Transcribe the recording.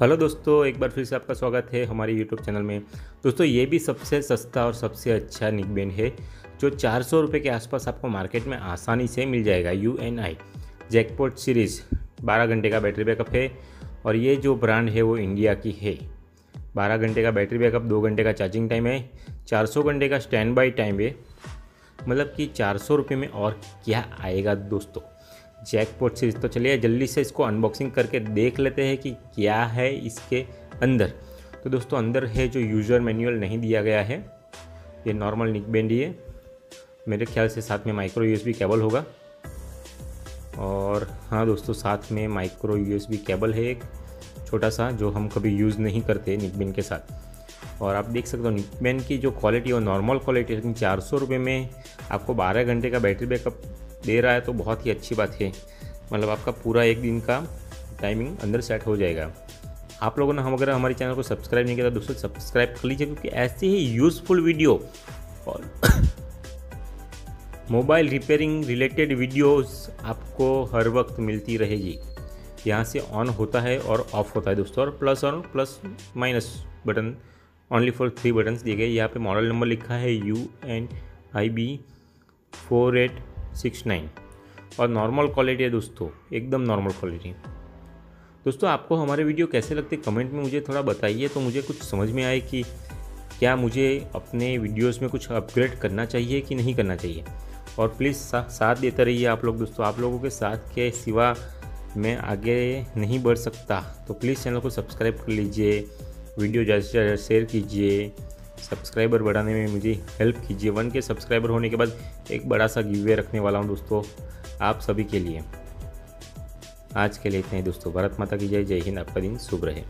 Hello दोस्तों, एक बार फिर से आपका स्वागत है हमारे यूट्यूब चैनल में। दोस्तों, ये भी सबसे सस्ता और सबसे अच्छा निकबेन है, जो चार सौ रुपये के आसपास आपको मार्केट में आसानी से मिल जाएगा U N I jackpot series बारह घंटे का बैटरी बैकअप है और ये जो ब्रांड है वो इंडिया की है। बारह घंटे का बैटरी बैकअप, दो घंटे का चार्जिंग टाइम है, चार सौ घंटे का स्टैंड बाई टाइम है। मतलब कि चार सौ रुपये में और क्या आएगा दोस्तों? जैकपॉट सीरीज़ तो चलिए जल्दी से इसको अनबॉक्सिंग करके देख लेते हैं कि क्या है इसके अंदर। तो दोस्तों, अंदर है जो यूज़र मैनुअल नहीं दिया गया है। ये नॉर्मल निक बैंड ही है। मेरे ख्याल से साथ में माइक्रो यूएसबी केबल होगा। और हाँ दोस्तों, साथ में माइक्रो यूएसबी केबल है एक छोटा सा, जो हम कभी यूज़ नहीं करते निकबेन के साथ। और आप देख सकते हो निकबेन की जो क्वालिटी है नॉर्मल क्वालिटी है लेकिन चार सौ रुपये में आपको बारह घंटे का बैटरी बैकअप दे रहा है तो बहुत ही अच्छी बात है। मतलब आपका पूरा एक दिन का टाइमिंग अंदर सेट हो जाएगा। आप लोगों ने हम अगर हमारे चैनल को सब्सक्राइब नहीं किया तो दोस्तों सब्सक्राइब कर लीजिए क्योंकि ऐसे ही यूज़फुल वीडियो और मोबाइल रिपेयरिंग रिलेटेड वीडियोस आपको हर वक्त मिलती रहेगी। यहाँ से ऑन होता है और ऑफ़ होता है दोस्तों और प्लस और plus minus button only for three buttons दिए गए। यहाँ पे मॉडल नंबर लिखा है U N I B four eight six nine. और नॉर्मल क्वालिटी है दोस्तों एकदम नॉर्मल क्वालिटी दोस्तों आपको हमारे वीडियो कैसे लगते कमेंट में मुझे थोड़ा बताइए तो मुझे कुछ समझ में आए कि क्या मुझे अपने वीडियोस में कुछ अपग्रेड करना चाहिए कि नहीं करना चाहिए? और प्लीज़ सा, साथ देते रहिए आप लोग दोस्तों। आप लोगों के साथ के सिवा मैं आगे नहीं बढ़ सकता। तो प्लीज़ चैनल को सब्सक्राइब कर लीजिए वीडियो ज़्यादा से ज़्यादा शेयर कीजिए। सब्सक्राइबर बढ़ाने में मुझे हेल्प कीजिए। वन के सब्सक्राइबर होने के बाद एक बड़ा सा गिवे रखने वाला हूँ दोस्तों, आप सभी के लिए। आज के लिए इतना ही दोस्तों। भारत माता की जय। जय हिंद। आपका दिन शुभ रहे।